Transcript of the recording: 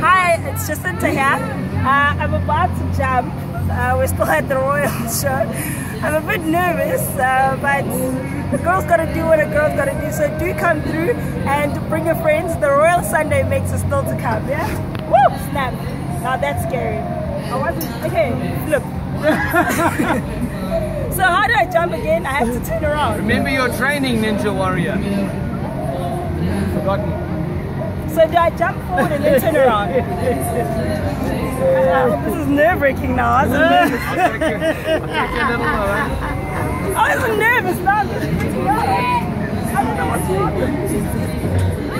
Hi, it's Jacinta here. Uh, I'm about to jump. Uh, we're still at the Royal Show. I'm a bit nervous, uh, but the girl's gotta do what a girl's gotta do. So do come through and bring your friends. The Royal Sunday makes us still to come, yeah? Woo! Snap. Now that's scary. I wasn't, okay, look. so how do I jump again? I have to turn around. Remember your training, Ninja Warrior. Forgotten. So do I jump forward and then turn around? Uh, this is nerve wracking now. I was nervous. I'll take you, I'll take you a little lower. I was nervous now. I'm just freaking out. I don't know what's happening.